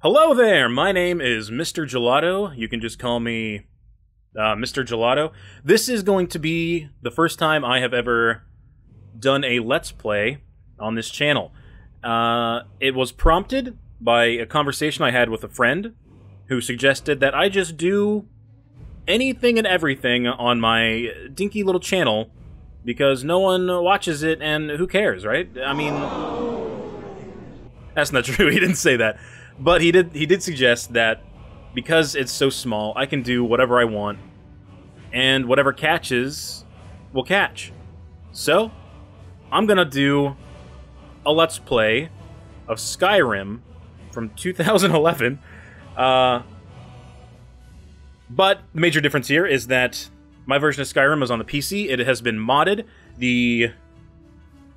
Hello there, my name is Mr. Gelato. You can just call me uh, Mr. Gelato. This is going to be the first time I have ever done a Let's Play on this channel. Uh, it was prompted by a conversation I had with a friend who suggested that I just do anything and everything on my dinky little channel because no one watches it and who cares, right? I mean, that's not true. He didn't say that. But he did he did suggest that because it's so small, I can do whatever I want and whatever catches will catch. So, I'm to do a let's play of Skyrim from 2011. Uh but the major difference here is that my version of Skyrim is on the PC. It has been modded. The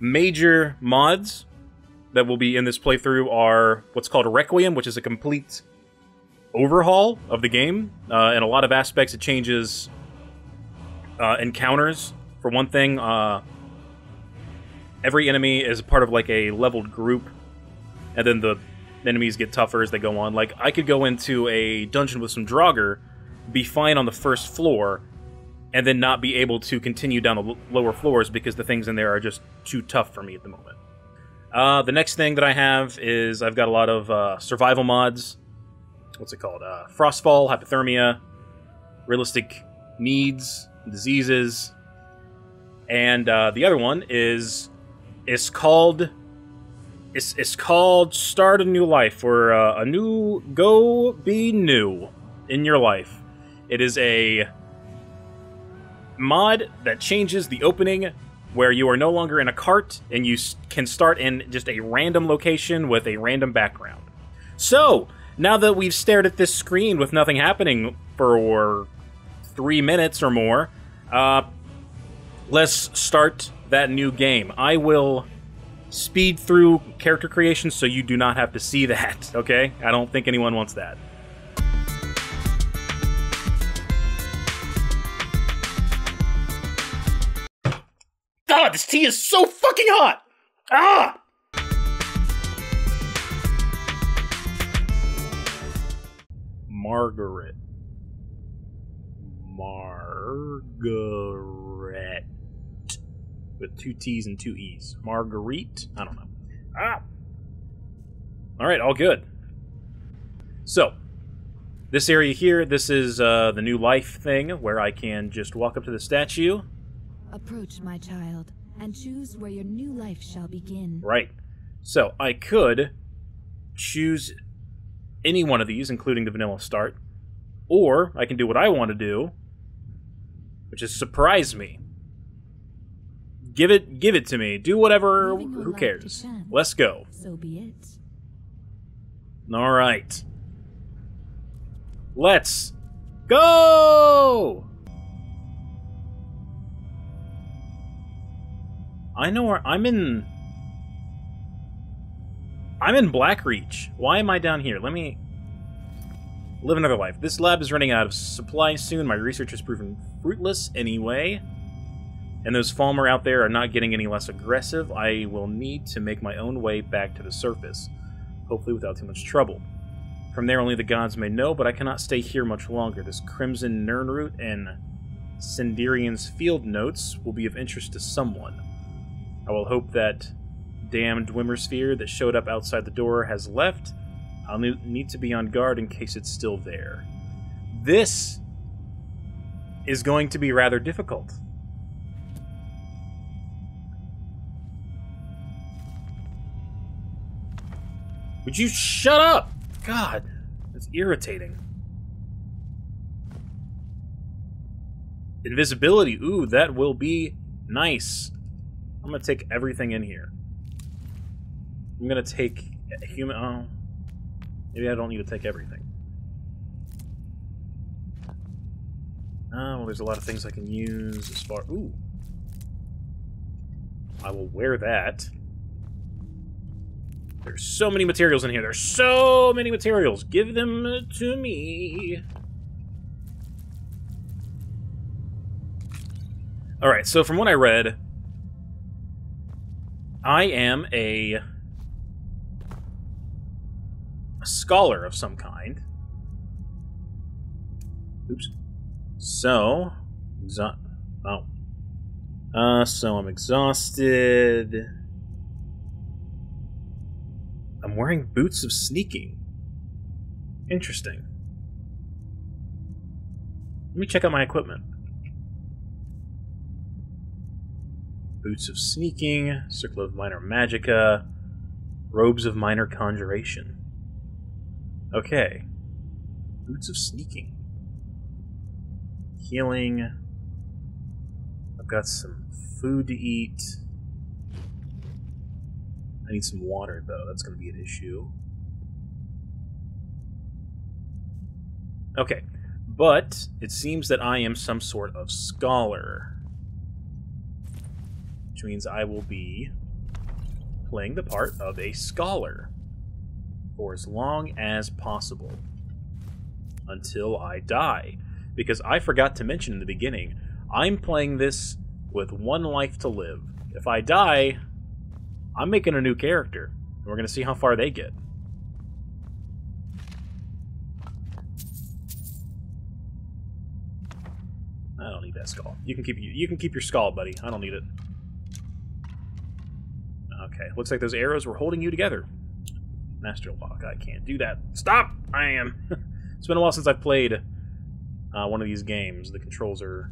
major mods that will be in this playthrough are what's called Requiem, which is a complete overhaul of the game. Uh, in a lot of aspects, it changes uh, encounters. For one thing, uh, every enemy is part of like a leveled group, and then the enemies get tougher as they go on. Like I could go into a dungeon with some Draugr, be fine on the first floor, and then not be able to continue down the lower floors because the things in there are just too tough for me at the moment. Uh, the next thing that I have is I've got a lot of uh, survival mods. What's it called? Uh, Frostfall, hypothermia, realistic needs, diseases, and uh, the other one is it's called it's it's called Start a New Life or uh, a new go be new in your life. It is a mod that changes the opening where you are no longer in a cart and you can start in just a random location with a random background. So, now that we've stared at this screen with nothing happening for three minutes or more, uh, let's start that new game. I will speed through character creation so you do not have to see that, okay? I don't think anyone wants that. This tea is so fucking hot! Ah! Margarette. Margarette. With two T's and two E's. Marguerite? I don't know. Ah! Alright, all good. So, this area here, this is uh, the new life thing where I can just walk up to the statue. Approach, my child, and choose where your new life shall begin. Right. So I could choose any one of these, including the vanilla start, or I can do what I want to do, which is surprise me. Give it, give it to me. Do whatever. Who cares? Let's go. So be it. All right. Let's go. I know where I'm in. I'm in Blackreach. Why am I down here? Let me live another life. This lab is running out of supplies soon. My research has proven fruitless anyway. And those Falmer out there are not getting any less aggressive. I will need to make my own way back to the surface, hopefully without too much trouble. From there, only the gods may know, but I cannot stay here much longer. This Crimson Nirnroot and Sinderion's field notes will be of interest to someone. I will hope that damned Dwemer sphere that showed up outside the door has left. I'll need to be on guard in case it's still there. This is going to be rather difficult. Would you shut up? God, that's irritating. Invisibility. Ooh, that will be nice. I'm gonna take everything in here. I'm gonna take a human. Oh, maybe I don't need to take everything. Ah, well, there's a lot of things I can use as far. Ooh, I will wear that. There's so many materials in here. There's so many materials. Give them to me. All right. So from what I read, I am a a scholar of some kind. Oops. So, exa- oh. Uh, so I'm exhausted. I'm wearing boots of sneaking. Interesting. Let me check out my equipment. Boots of Sneaking, Circle of Minor Magicka, Robes of Minor Conjuration. Okay. Boots of Sneaking. Healing. I've got some food to eat. I need some water, though. That's going to be an issue. Okay. But it seems that I am some sort of scholar which means I will be playing the part of a scholar for as long as possible until I die. Because I forgot to mention in the beginning, I'm playing this with one life to live. If I die, I'm making a new character, and we're going to see how far they get. I don't need that skull. You can keep you can keep your skull, buddy. I don't need it. Okay, looks like those arrows were holding you together. Master Lock, I can't do that. Stop! I am. it's been a while since I've played uh, one of these games. The controls are...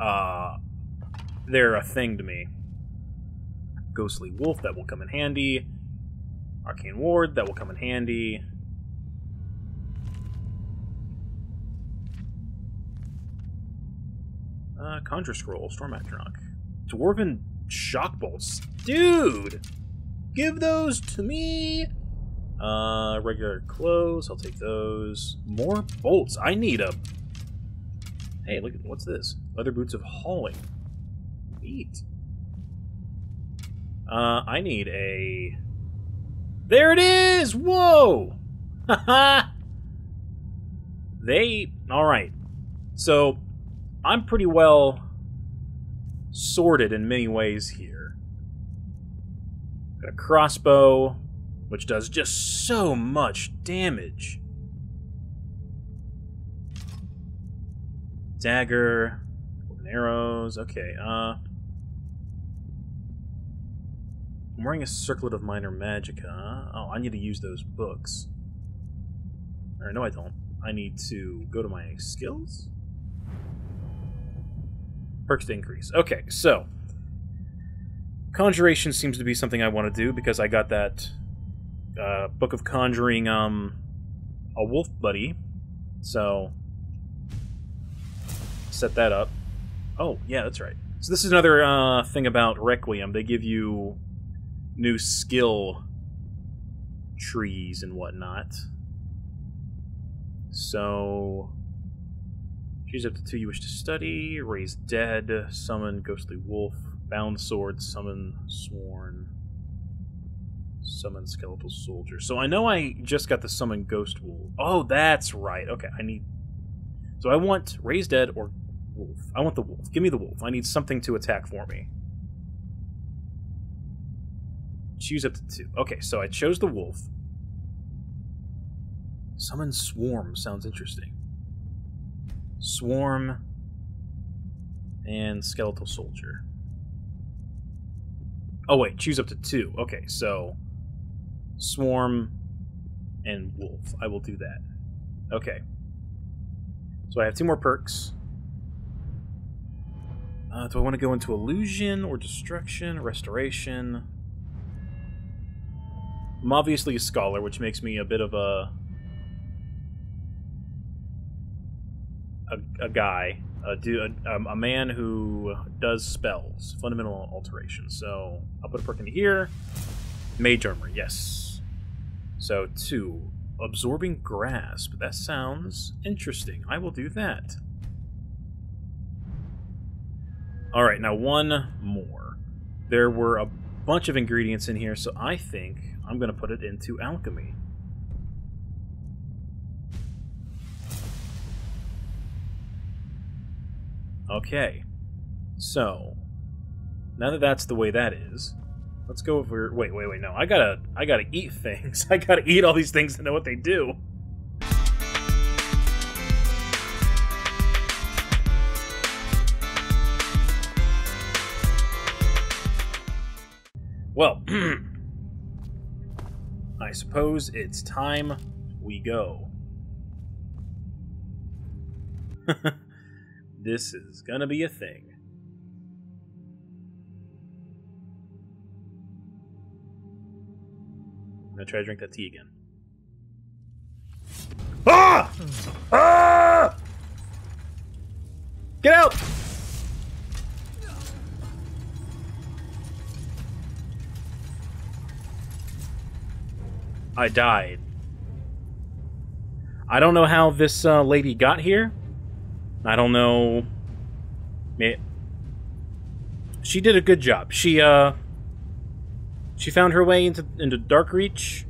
Uh, they're a thing to me. Ghostly Wolf, that will come in handy. Arcane Ward, that will come in handy. Uh, Conjure Scroll, Storm Atronach. Dwarven Shock Bolts. Dude! Give those to me! Uh, regular clothes, I'll take those. More bolts. I need them. Hey, look at... What's this? Leather Boots of Hauling. Neat. Uh, I need a... There it is! Whoa! Haha! they... Alright. So, I'm pretty well sorted in many ways here. Got a crossbow, which does just so much damage. Dagger, arrows. Okay, uh. I'm wearing a circlet of minor magicka. Oh, I need to use those books. Or no, I don't. I need to go to my skills. Perks to increase. Okay, so conjuration seems to be something I want to do because I got that uh, book of conjuring um a wolf buddy. So set that up. Oh, yeah, that's right. So this is another uh, thing about Requiem. They give you new skill trees and whatnot. So choose up to two you wish to study. Raise dead. Summon ghostly wolf. Bound sword. Summon sworn. Summon skeletal soldier. So I know I just got the summon ghost wolf. Oh, that's right. Okay, I need. So I want raise dead or wolf. I want the wolf. Give me the wolf. I need something to attack for me. Choose up to two. Okay, so I chose the wolf. Summon swarm sounds interesting. Swarm and skeletal soldier. Oh wait, choose up to two. Okay, so swarm and wolf. I will do that. Okay. So I have two more perks. Uh, do I want to go into illusion or destruction, restoration? I'm obviously a scholar, which makes me a bit of a a, a guy, a, a, um, a man who does spells, fundamental alterations. So I'll put a perk in here. Mage armor, yes. So two, absorbing grasp. That sounds interesting. I will do that. All right, now one more. There were a bunch of ingredients in here, so I think I'm going to put it into alchemy. Okay. So, now that that's the way that is, Let's go over. Wait, wait, wait. No, I gotta, I gotta eat things. I gotta eat all these things to know what they do. Well, I suppose it's time we go. this is gonna be a thing. I'm gonna try to drink that tea again. Ah! Ah! Get out! I died. I don't know how this uh, lady got here. I don't know. It, she did a good job. She uh she found her way into into Darkreach.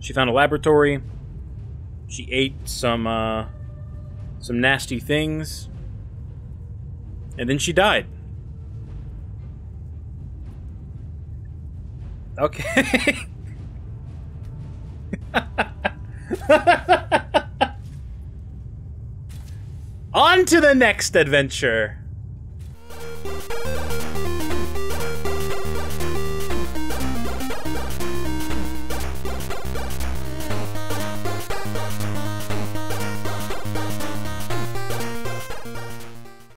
She found a laboratory. She ate some uh some nasty things. And then she died. Okay. On to the next adventure.